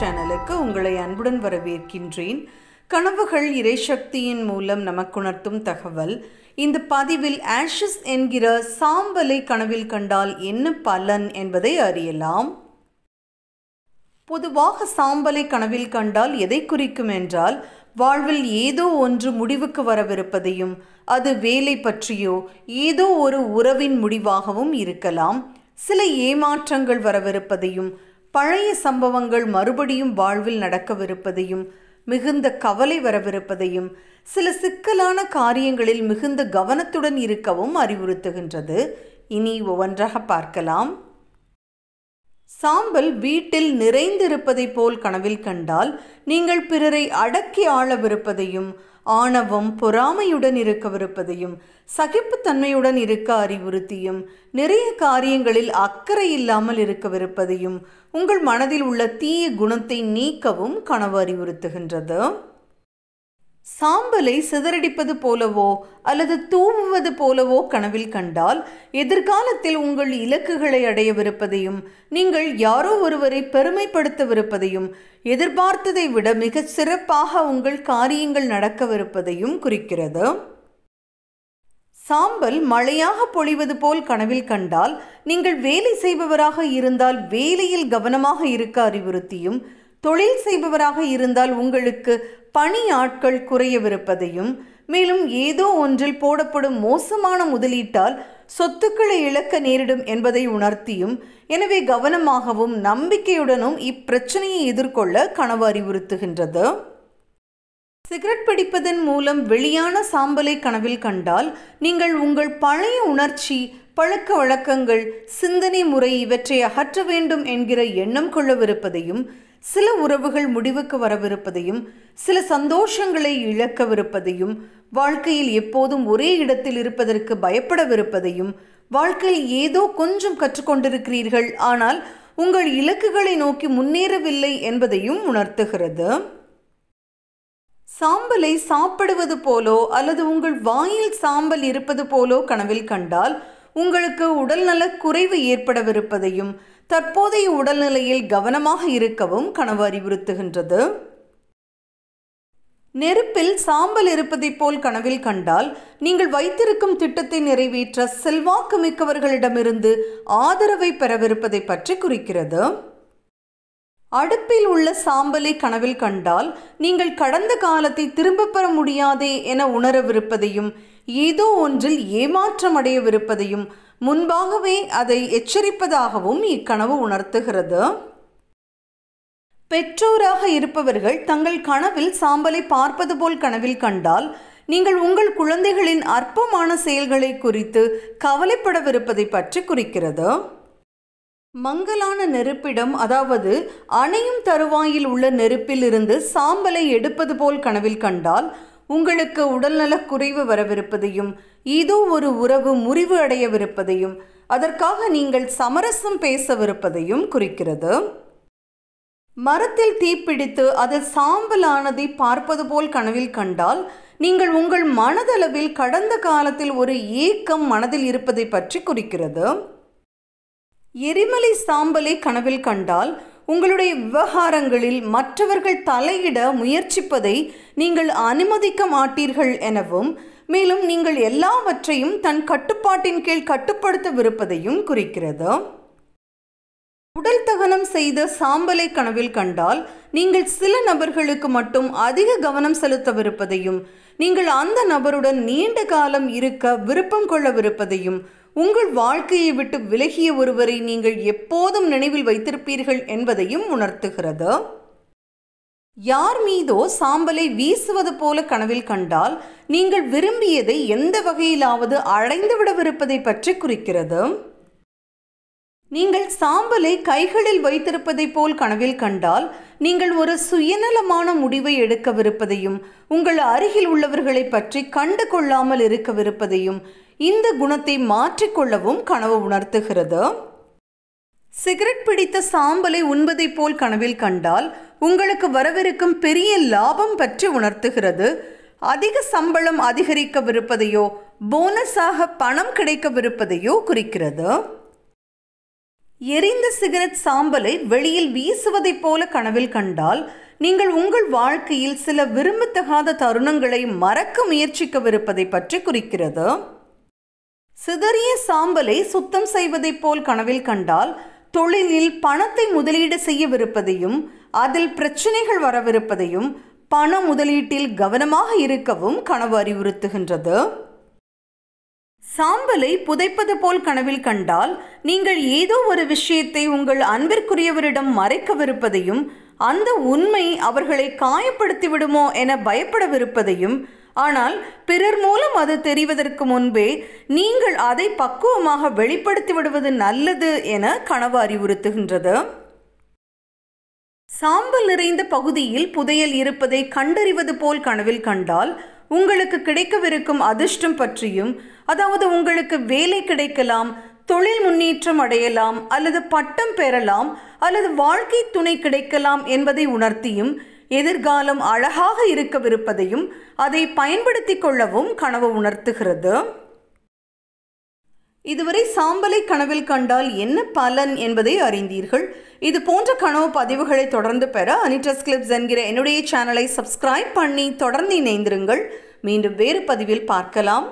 சேனலுக்கு உங்களை அன்புடன் வரவேற்கின்றேன். கனவுகள் இறைசக்தியின் மூலம் நமக்குணர்த்தும் தகவல். இந்த பதிவில் ஆஷஸ் என்கிற சாம்பலை கனவில் கண்டால் என்ன பலன் என்பதை அறியலாம். பொதுவாக சாம்பலை கனவில் கண்டால் எதை குறிக்கும் என்றால் வாழ்வில் ஏதோ ஒன்று முடிவுக்கு வரவிருப்பதையும் அது வேலை பற்றியோ ஏதோ ஒரு உறவின் முடிவாகவும் இருக்கலாம். சில ஏமாற்றங்கள் வரவிருப்பதையும் பழைய சம்பவங்கள் மறுபடியும் வாழ்வில் நடக்கவிருப்பதையும் மிகுந்த கவலை வரவிருப்பதையும் சில சிக்கலான காரியங்களில் மிகுந்த கவனத்துடன் இருக்கவும் அறிவுறுத்துகின்றது. இனி ஒவ்வொன்றாக பார்க்கலாம். சாம்பல் வீட்டில் நிறைந்திருப்பதைப் போல் கனவில் கண்டால் நீங்கள் பிறரை அடக்கி ஆளவிருப்பதையும் ஆணவம் பொறாமையுடன் இருக்கவிருப்பதையும் சகிப்புத்தன்மையுடன் இருக்க அறிவுறுத்தியும் நிறைய காரியங்களில் அக்கறை இல்லாமல் இருக்கவிருப்பதையும் உங்கள் மனதில் உள்ள தீய குணத்தை நீக்கவும் கனவு அறிவுறுத்துகின்றது. சாம்பலை சிதறடிப்பது போலவோ அல்லது தூவுவது போலவோ கனவில் கண்டால் எதிர்காலத்தில் உங்கள் இலக்குகளை அடையவிருப்பதையும் நீங்கள் யாரோ ஒருவரை பெருமைப்படுத்தவிருப்பதையும் எதிர்பார்த்ததை விட மிகச் சிறப்பாக உங்கள் காரியங்கள் நடக்கவிருப்பதையும் குறிக்கிறது. சாம்பல் மழையாக பொழிவது போல் கனவில் கண்டால் நீங்கள் வேலை செய்பவராக இருந்தால் வேலையில் கவனமாக இருக்க அறிவுறுத்தியும் தொழில் செய்பவராக இருந்தால் உங்களுக்கு பணி ஆட்கள் குறையவிருப்பதையும் மேலும் ஏதோ ஒன்றில் போடப்படும் மோசமான முதலீட்டால் சொத்துக்களை இழக்க நேரிடும் என்பதை உணர்த்தியும் எனவே கவனமாகவும் நம்பிக்கையுடனும் இப்பிரச்சனையை எதிர்கொள்ள கனவு அறிவுறுத்துகின்றது. சிகரெட் பிடிப்பதன் மூலம் வெளியான சாம்பலை கனவில் கண்டால் நீங்கள் உங்கள் பழைய உணர்ச்சி பழக்க வழக்கங்கள் சிந்தனை முறை இவற்றை அகற்ற வேண்டும் என்கிற எண்ணம் கொள்ளவிருப்பதையும் சில உறவுகள் முடிவுக்கு வரவிருப்பதையும் சில சந்தோஷங்களை இழக்கவிருப்பதையும் வாழ்க்கையில் எப்போதும் ஒரே இடத்தில் இருப்பதற்கு பயப்படவிருப்பதையும் வாழ்க்கையில் ஏதோ கொஞ்சம் கற்றுக்கொண்டிருக்கிறீர்கள் ஆனால் உங்கள் இலக்குகளை நோக்கி முன்னேறவில்லை என்பதையும் உணர்த்துகிறது. சாம்பலை சாப்பிடுவது போலோ அல்லது உங்கள் வாயில் சாம்பல் இருப்பது போலோ கனவில் கண்டால் உங்களுக்கு உடல்நல குறைவு ஏற்படவிருப்பதையும் தற்போதைய உடல்நிலையில் கவனமாக இருக்கவும் கனவு அறிவுறுத்துகின்றது. நெருப்பில் சாம்பல் இருப்பதைப் போல் கனவில் கண்டால் நீங்கள் வைத்திருக்கும் திட்டத்தை நிறைவேற்ற செல்வாக்கு மிக்கவர்களிடமிருந்து ஆதரவை பெறவிருப்பதை பற்றி குறிக்கிறது. அடுப்பில் உள்ள சாம்பலை கனவில் கண்டால் நீங்கள் கடந்த காலத்தை திரும்ப பெற முடியாதே என உணரவிருப்பதையும் ஏதோ ஒன்றில் ஏமாற்றம் அடையவிருப்பதையும் முன்பாகவே அதை எச்சரிப்பதாகவும் இக்கனவு உணர்த்துகிறது. பெற்றோராக இருப்பவர்கள் தங்கள் கனவில் சாம்பலை பார்ப்பது போல் கனவில் கண்டால் நீங்கள் உங்கள் குழந்தைகளின் அற்பமான செயல்களை குறித்து கவலைப்படவிருப்பதை பற்றி குறிக்கிறது. மங்கலான நெருப்பிடம் அதாவது அணையும் தருவாயில் உள்ள நெருப்பில் இருந்து சாம்பலை எடுப்பது போல் கனவில் கண்டால் உங்களுக்கு உடல்நலக் குறைவு வரவிருப்பதையும் ஏதோ ஒரு உறவு முறிவு அடையவிருப்பதையும் அதற்காக நீங்கள் சமரசம் பேசவிருப்பதையும் குறிக்கிறது. மரத்தில் தீப்பிடித்து அதில் சாம்பலானதை பார்ப்பது போல் கனவில் கண்டால் நீங்கள் உங்கள் மனதளவில் கடந்த காலத்தில் ஒரு ஏக்கம் மனதில் இருப்பதை பற்றி குறிக்கிறது. எரிமலை சாம்பலை கனவில் கண்டால் உங்களுடைய விவகாரங்களில் மற்றவர்கள் தலையிட முயற்சிப்பதை நீங்கள் அனுமதிக்க மாட்டீர்கள் எனவும் மேலும் நீங்கள் எல்லாவற்றையும் தன் கட்டுப்பாட்டின் கீழ் கட்டுப்படுத்தவிருப்பதையும் குறிக்கிறது. உடல் தகனம் செய்த சாம்பலை கனவில் கண்டால் நீங்கள் சில நபர்களுக்கு மட்டும் அதிக கவனம் செலுத்தவிருப்பதையும் நீங்கள் அந்த நபருடன் நீண்ட காலம் இருக்க விருப்பம் கொள்ளவிருப்பதையும் உங்கள் வாழ்க்கையை விட்டு விலகிய ஒருவரை நீங்கள் எப்போதும் நினைவில் வைத்திருப்பீர்கள் என்பதையும் உணர்த்துகிறது. யார் மீதோ சாம்பலை வீசுவது போல கனவில் கண்டால் நீங்கள் விரும்பியதை எந்த வகையிலாவது அடைந்துவிடவிருப்பதை பற்றி குறிக்கிறது. நீங்கள் சாம்பலை கைகளில் வைத்திருப்பதை போல் கனவில் கண்டால் நீங்கள் ஒரு சுயநலமான முடிவை எடுக்கவிருப்பதையும் உங்கள் அருகில் உள்ளவர்களை பற்றி கண்டு கொள்ளாமல் இருக்கவிருப்பதையும் இந்த குணத்தை மாற்றிக்கொள்ளவும் கனவு உணர்த்துகிறது. சிகரெட் பிடித்த சாம்பலை உண்பதைப் போல் கனவில் கண்டால் உங்களுக்கு வரவிருக்கும் பெரிய லாபம் பற்றி உணர்த்துகிறது. அதிக சம்பளம் அதிகரிக்கவிருப்பதையோ போனஸாக பணம் கிடைக்கவிருப்பதையோ குறிக்கிறது. எரிந்த சிகரெட் சாம்பலை வெளியில் வீசுவதைப் போல கனவில் கண்டால் நீங்கள் உங்கள் வாழ்க்கையில் சில விரும்பத்தகாத தருணங்களை மறக்க முயற்சிக்கவிருப்பதை பற்றி குறிக்கிறது. சிதறிய சாம்பலை சுத்தம் செய்வதைப் போல் கனவில் கண்டால் தொழிலில் பணத்தை முதலீடு செய்யவிருப்பதையும் அதில் பிரச்சனைகள் வரவிருப்பதையும் பண முதலீட்டில் கவனமாக இருக்கவும் கனவு அறிவுறுத்துகின்றது. சாம்பலை புதைப்பது போல் கனவில் கண்டால் நீங்கள் ஏதோ ஒரு விஷயத்தை உங்கள் அன்பிற்குரியவரிடம் மறைக்கவிருப்பதையும் அந்த உண்மை அவர்களை காயப்படுத்திவிடுமோ என பயப்படவிருப்பதையும் ஆனால் பிறர் மூலம் அது தெரிவதற்கு முன்பே நீங்கள் அதை பக்குவமாக வெளிப்படுத்தி விடுவது நல்லது என கனவு அறிவுறுத்துகின்றது. சாம்பல் நிறைந்த பகுதியில் புதையல் இருப்பதை கண்டறிவது போல் கனவில் கண்டால் உங்களுக்கு கிடைக்கவிருக்கும் அதிர்ஷ்டம் பற்றியும் அதாவது உங்களுக்கு வேலை கிடைக்கலாம் தொழில் முன்னேற்றம் அடையலாம் அல்லது பட்டம் பெறலாம் அல்லது வாழ்க்கை துணை கிடைக்கலாம் என்பதை உணர்த்தியும் எதிர்காலம் அழகாக இருக்கவிருப்பதையும் அதை பயன்படுத்தி கொள்ளவும் கனவு உணர்த்துகிறது. இதுவரை சாம்பலை கனவில் கண்டால் என்ன பலன் என்பதை அறிந்தீர்கள். இது போன்ற கனவு பதிவுகளை தொடர்ந்து பெற அனிட்ரஸ் கிளிப்ஸ் என்கிற என்னுடைய சேனலை சப்ஸ்கிரைப் பண்ணி தொடர்ந்து இணைந்திருங்கள். மீண்டும் வேறு பதிவில் பார்க்கலாம்.